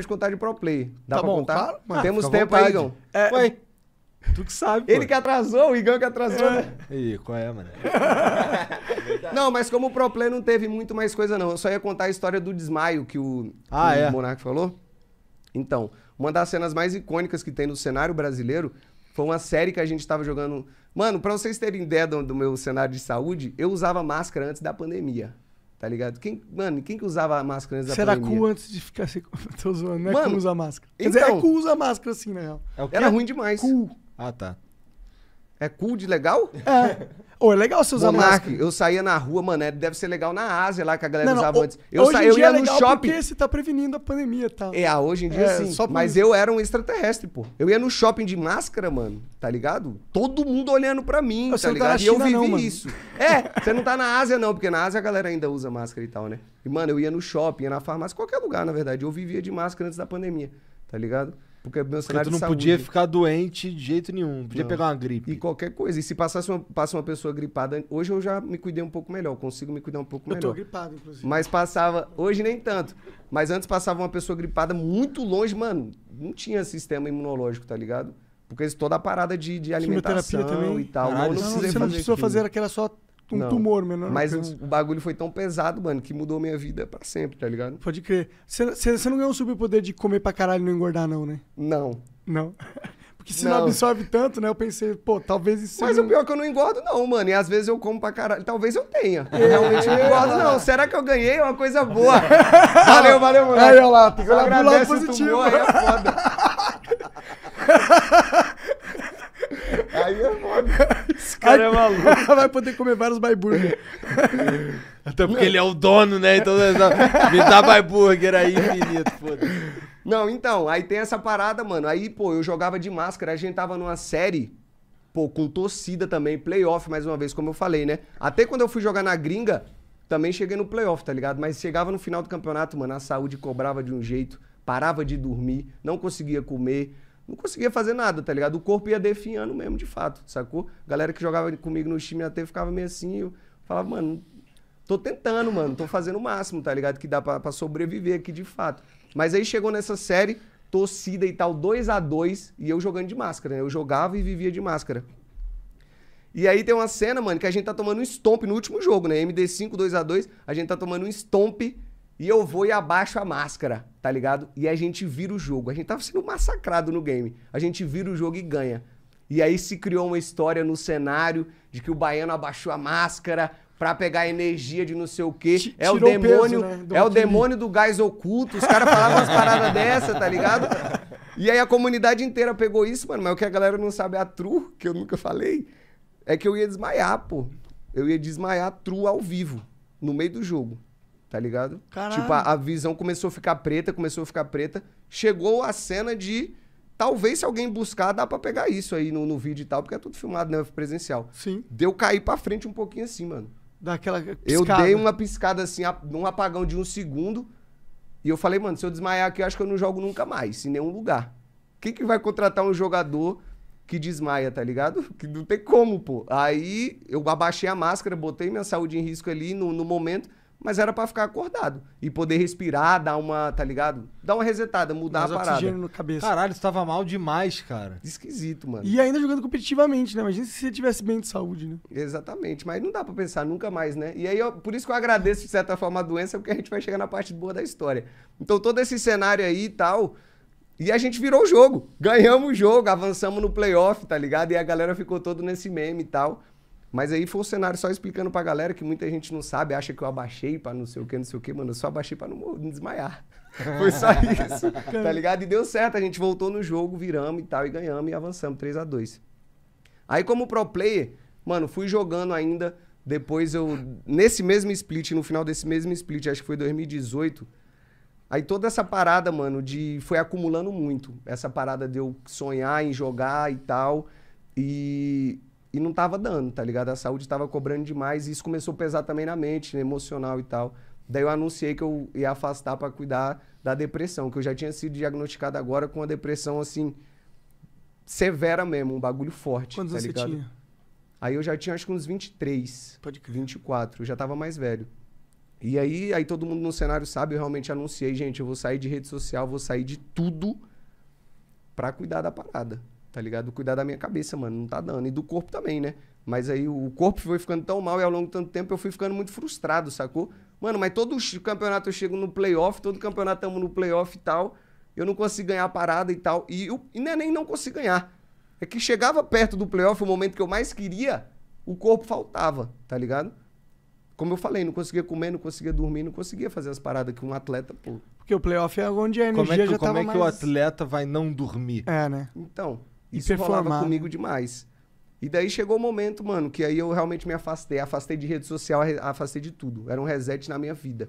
de contar de pro play. Dá Tá pra bom, contar? claro, mano. Temos tempo aí. Igão. É, Ué, tu que sabe, pô. Ele que atrasou, o Igão que atrasou, né? Ih, qual é, mano? Não, mas como o pro play não teve muito mais coisa, não. Eu só ia contar a história do desmaio que o, Ah, o é? Falou. Então, uma das cenas mais icônicas que tem no cenário brasileiro foi uma série que a gente tava jogando. Mano, pra vocês terem ideia do, do meu cenário de saúde, eu usava máscara antes da pandemia. Tá ligado? Quem, mano, quem que usava máscara antes da Será pandemia? cool antes de ficar assim? Tô zoando, não é Mano, usar máscara. Quer dizer, então- é cool usar máscara assim, na real. É? Era ruim demais. Cool. Ah, tá. É cool de legal? É. Ô, é legal você usar Monark, máscara. eu saía na rua, mano, deve ser legal na Ásia lá que a galera Não, não, usava o- antes. Eu, hoje sa... em eu dia ia é no legal shopping. porque você tá prevenindo a pandemia e tal. É, hoje em dia É, sim. Mas eu era um extraterrestre, pô. Eu ia no shopping de máscara, mano, tá ligado? Todo mundo olhando pra mim, Você tá tá ligado? e eu vivi não, isso. É, você não tá na Ásia, não, porque na Ásia a galera ainda usa máscara e tal, né? E, mano, eu ia no shopping, ia na farmácia, qualquer lugar, na verdade. Eu vivia de máscara antes da pandemia, tá ligado? Porque meu Porque cenário tu não de saúde... podia ficar doente de jeito nenhum. Podia Não. pegar uma E gripe. qualquer coisa. E se passasse uma, passa uma pessoa gripada... Hoje eu já me cuidei um pouco melhor, consigo me cuidar um pouco Eu tô melhor. gripado, inclusive. Mas passava. Hoje nem tanto. Mas antes passava uma pessoa gripada muito longe, mano. Não tinha sistema imunológico, tá ligado? Porque toda a parada de, de alimentação e tal. Caralho, não, Não, não você não precisou fazer aquela só um Não. tumor menor. Mas o, bagulho foi tão pesado, mano, que mudou minha vida pra sempre, tá ligado? Pode crer. Você, não ganhou o superpoder de comer pra caralho e não engordar, não, né? Não. Não. Porque se não, Não. absorve tanto, né? Eu pensei, pô, talvez isso Mas seja o pior é que eu não engordo, não, mano. E às vezes eu como pra caralho. Talvez eu tenha. Eu realmente não engordo, não. Será que eu ganhei? É uma coisa boa. Valeu, valeu, moleque. Aí, ó lá, tem que olhar pro lado positivo. tumor, aí é foda. aí é cara é maluco. Vai poder comer vários baiburger. Até porque ele é o dono, né? Então me dá mais burger aí infinito, foda Não, então, aí tem essa parada, mano. Aí, pô, eu jogava de máscara, a gente tava numa série, pô, com torcida também, playoff, mais uma vez, como eu falei, né? Até quando eu fui jogar na gringa, também cheguei no playoff, tá ligado? Mas chegava no final do campeonato, mano, a saúde cobrava de um jeito, parava de dormir, não conseguia comer, não conseguia fazer nada, tá ligado? O corpo ia definhando mesmo, de fato, sacou? Galera que jogava comigo no time até ficava meio assim, eu falava, mano, Tô tentando, mano. Tô fazendo o máximo, tá ligado? Que dá pra, pra sobreviver aqui de fato. Mas aí chegou nessa série, torcida e tal, 2 a 2 e eu jogando de máscara, né? Eu jogava e vivia de máscara. E aí tem uma cena, mano, que a gente tá tomando um stomp no último jogo, né? MD5 2 a 2 a gente tá tomando um stomp e eu vou e abaixo a máscara, tá ligado? E a gente vira o jogo. A gente tava sendo massacrado no game. A gente vira o jogo e ganha. E aí se criou uma história no cenário de que o baiano abaixou a máscara pra pegar energia de não sei o quê. Ti- É o tirou o peso, demônio, né, do é o demônio do gás oculto. Os caras falavam umas paradas dessa, tá ligado? E aí a comunidade inteira pegou isso, mano. Mas o que a galera não sabe é a true, que eu nunca falei, é que eu ia desmaiar, pô. Eu ia desmaiar true ao vivo, no meio do jogo. Tá ligado? Caralho. Tipo, a, a visão começou a ficar preta, começou a ficar preta. Chegou a cena de. Talvez se alguém buscar, dá pra pegar isso aí no, no vídeo e tal, porque é tudo filmado, né? Presencial. Sim. Deu cair pra frente um pouquinho assim, mano. Dá aquela Eu piscada. dei uma piscada assim, num apagão de um segundo. E eu falei, mano, se eu desmaiar aqui, eu acho que eu não jogo nunca mais, em nenhum lugar. Quem que vai contratar um jogador que desmaia, tá ligado? Que não tem como, pô. Aí eu abaixei a máscara, botei minha saúde em risco ali no, no momento, mas era pra ficar acordado. E poder respirar, dar uma, tá ligado? Dar uma resetada, mudar Mais a parada. oxigênio na cabeça. Caralho, você tava mal demais, cara. Esquisito, mano. E ainda jogando competitivamente, né? Imagina se você tivesse bem de saúde, né? Exatamente, mas não dá pra pensar nunca mais, né? E aí, eu- por isso que eu agradeço, de certa forma, a doença, porque a gente vai chegar na parte boa da história. Então, todo esse cenário aí e tal. E a gente virou o jogo. Ganhamos o jogo, avançamos no playoff, tá ligado? E a galera ficou todo nesse meme e tal. Mas aí foi o cenário só explicando pra galera que muita gente não sabe, acha que eu abaixei pra não sei o que, não sei o que, mano. Eu só abaixei pra não, não desmaiar. Foi só isso, tá ligado? E deu certo, a gente voltou no jogo, viramos e tal, e ganhamos e avançamos 3 a 2 Aí, como pro player, mano, fui jogando ainda. Depois eu. Nesse mesmo split, no final desse mesmo split, acho que foi 2018. Aí toda essa parada, mano, de. Foi acumulando muito. Essa parada de eu sonhar em jogar e tal. E. E não tava dando, tá ligado? A saúde tava cobrando demais. E isso começou a pesar também na mente, no emocional e tal. Daí eu anunciei que eu ia afastar pra cuidar da depressão, que eu já tinha sido diagnosticado agora com uma depressão assim. Severa mesmo, um bagulho forte. Quantos tá você ligado? tinha? Aí eu já tinha acho que uns 23, Pode crer. 24, eu já tava mais velho. E aí, aí todo mundo no cenário sabe, eu realmente anunciei, gente, eu vou sair de rede social, vou sair de tudo pra cuidar da parada, tá ligado? Cuidar da minha cabeça, mano, não tá dando. E do corpo também, né? Mas aí o corpo foi ficando tão mal e ao longo de tanto tempo eu fui ficando muito frustrado, sacou? Mano, mas todo campeonato eu chego no playoff, todo campeonato tamo no playoff e tal, eu não consigo ganhar a parada e tal. E, eu, e não é nem não consigo ganhar. É que chegava perto do playoff, o momento que eu mais queria, o corpo faltava, tá ligado? Como eu falei, não conseguia comer, não conseguia dormir, não conseguia fazer as paradas que um atleta, pô. Porque o playoff é onde a energia Como é que, já como tava é que o mais... atleta vai não dormir? É, né? Então, E isso rolava performar. comigo demais. E daí chegou o momento, mano, que aí eu realmente me afastei. Afastei de rede social, afastei de tudo. Era um reset na minha vida.